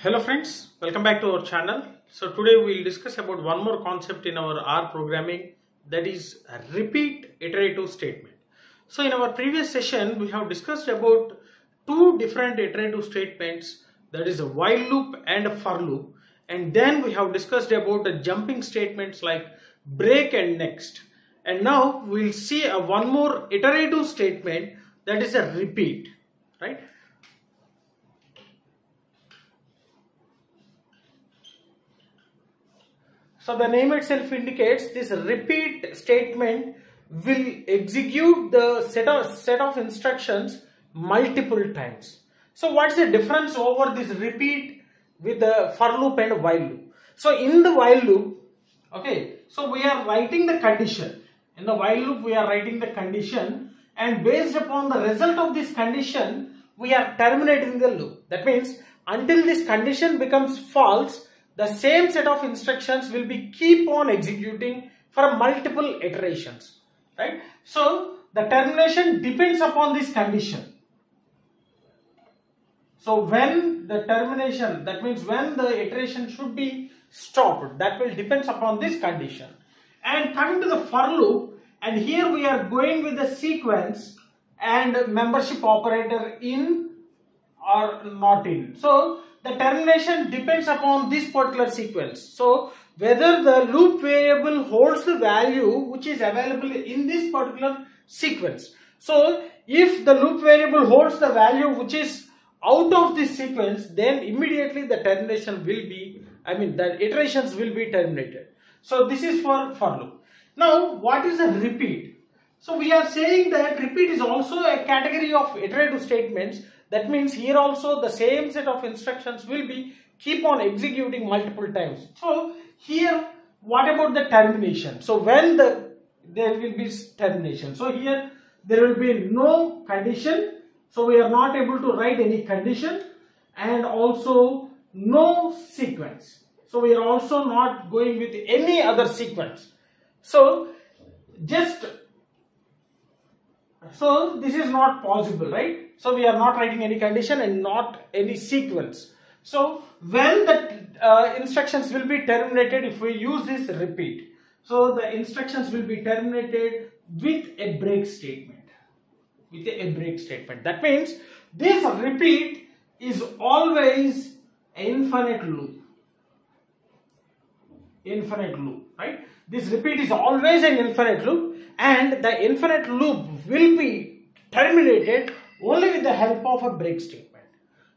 Hello friends, welcome back to our channel. So today we'll discuss about one more concept in our R programming that is repeat iterative statement. So in our previous session we have discussed about two different iterative statements that is a while loop and a for loop and then we have discussed about the jumping statements like break and next and now we'll see a one more iterative statement that is a repeat right So the name itself indicates this repeat statement will execute the set of, set of instructions multiple times. So what's the difference over this repeat with the for loop and while loop? So in the while loop, okay, so we are writing the condition. In the while loop, we are writing the condition and based upon the result of this condition, we are terminating the loop. That means until this condition becomes false, the same set of instructions will be keep on executing for multiple iterations right? So the termination depends upon this condition. So when the termination that means when the iteration should be stopped that will depends upon this condition. And coming to the for loop and here we are going with the sequence and membership operator in or not in. So the termination depends upon this particular sequence. So whether the loop variable holds the value which is available in this particular sequence. So if the loop variable holds the value which is out of this sequence then immediately the termination will be I mean the iterations will be terminated. So this is for for loop. Now what is a repeat? So we are saying that repeat is also a category of iterative statements that means here also the same set of instructions will be keep on executing multiple times. So here what about the termination? So when the there will be termination. So here there will be no condition. So we are not able to write any condition and also no sequence. So we are also not going with any other sequence. So just so this is not possible, right? So we are not writing any condition and not any sequence. So when the uh, instructions will be terminated if we use this repeat. So the instructions will be terminated with a break statement. With a break statement. That means this repeat is always infinite loop. Infinite loop, right? This repeat is always an infinite loop and the infinite loop will be terminated only with the help of a break statement.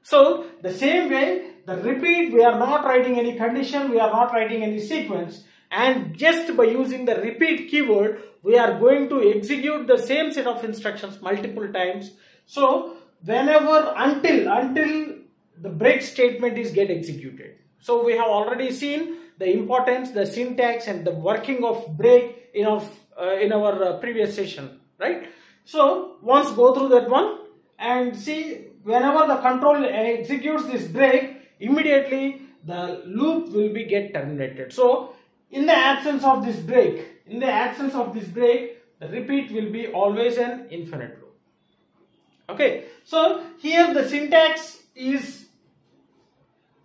So the same way the repeat we are not writing any condition we are not writing any sequence and just by using the repeat keyword we are going to execute the same set of instructions multiple times. So whenever until until the break statement is get executed. So we have already seen the importance, the syntax and the working of break in our, uh, in our uh, previous session, right? So once go through that one and see whenever the control executes this break, immediately the loop will be get terminated. So in the absence of this break, in the absence of this break, the repeat will be always an infinite loop. Okay, so here the syntax is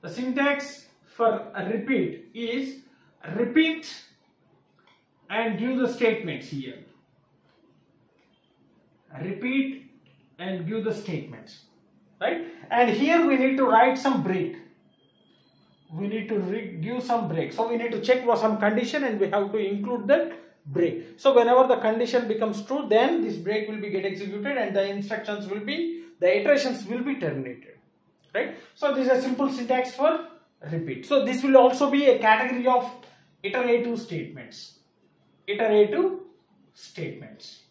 the syntax for a repeat is repeat and give the statements here. Repeat and give the statements, right? And here we need to write some break. We need to give some break. So we need to check for some condition and we have to include that break. So whenever the condition becomes true, then this break will be get executed and the instructions will be, the iterations will be terminated, right? So this is a simple syntax for repeat. So this will also be a category of iterative statements. Iterative statements.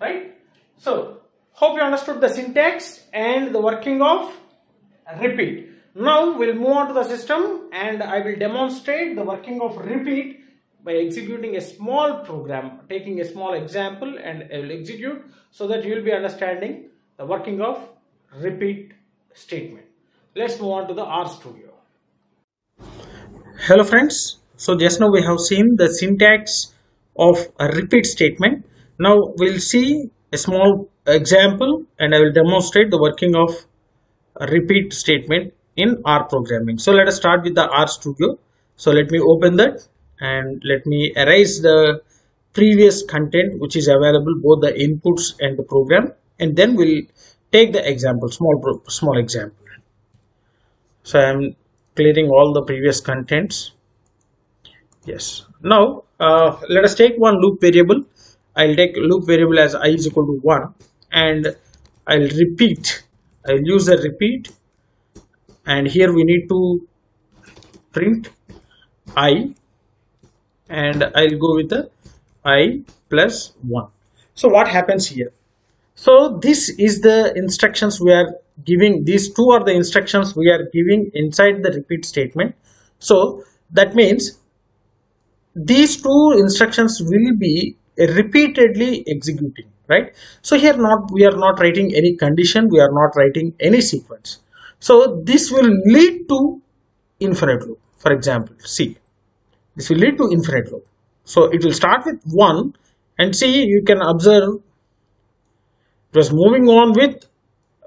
Right? So hope you understood the syntax and the working of repeat. Now we'll move on to the system and I will demonstrate the working of repeat by executing a small program, taking a small example and I will execute so that you will be understanding the working of repeat statement. Let's move on to the R Studio. Hello friends. So just now we have seen the syntax of a repeat statement. Now we'll see a small example and I will demonstrate the working of repeat statement in R programming. So let us start with the R studio. So let me open that and let me erase the previous content which is available both the inputs and the program and then we'll take the example small small example so i'm clearing all the previous contents yes now uh, let us take one loop variable i'll take loop variable as i is equal to 1 and i'll repeat i'll use a repeat and here we need to print i and i'll go with the i plus 1 so what happens here? So this is the instructions we are giving these two are the instructions we are giving inside the repeat statement. So that means these two instructions will be repeatedly executing right? So here not we are not writing any condition we are not writing any sequence. So this will lead to infinite loop. For example see this will lead to infinite loop. So it will start with 1 and see you can observe it was moving on with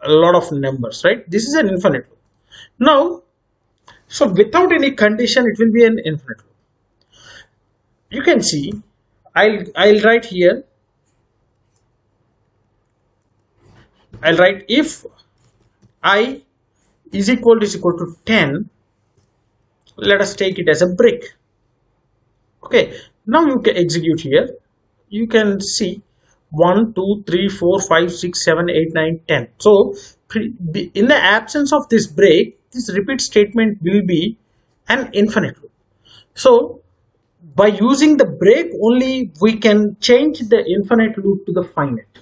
a lot of numbers right? This is an infinite loop. Now so without any condition it will be an infinite loop. You can see I'll I'll write here. I'll write if i is equal to is equal to 10 let us take it as a break. Okay now you can execute here. You can see 1 2 3 4 5 6 7 8 9 10 so in the absence of this break this repeat statement will be an infinite loop so by using the break only we can change the infinite loop to the finite.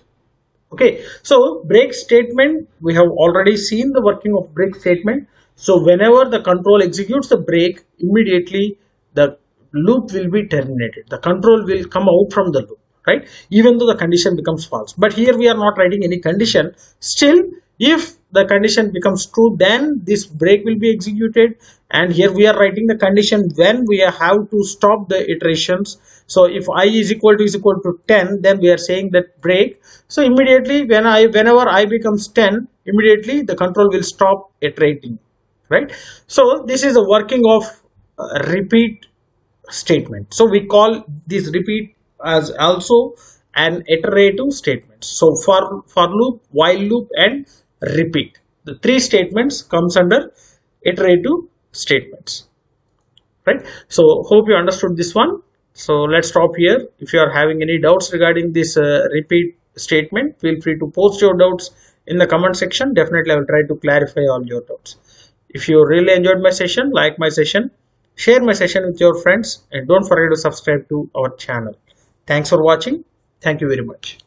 Okay so break statement we have already seen the working of break statement. So whenever the control executes the break immediately the loop will be terminated. The control will come out from the loop right? Even though the condition becomes false. But here we are not writing any condition. Still if the condition becomes true then this break will be executed. And here we are writing the condition when we have to stop the iterations. So if i is equal to is equal to 10 then we are saying that break. So immediately when i whenever i becomes 10 immediately the control will stop iterating right? So this is a working of uh, repeat statement. So we call this repeat as also an iterative statement. So for for loop while loop and repeat. The three statements comes under iterative statements. Right? So hope you understood this one. So let's stop here. If you are having any doubts regarding this uh, repeat statement feel free to post your doubts in the comment section. Definitely i will try to clarify all your doubts. If you really enjoyed my session like my session share my session with your friends and don't forget to subscribe to our channel. Thanks for watching. Thank you very much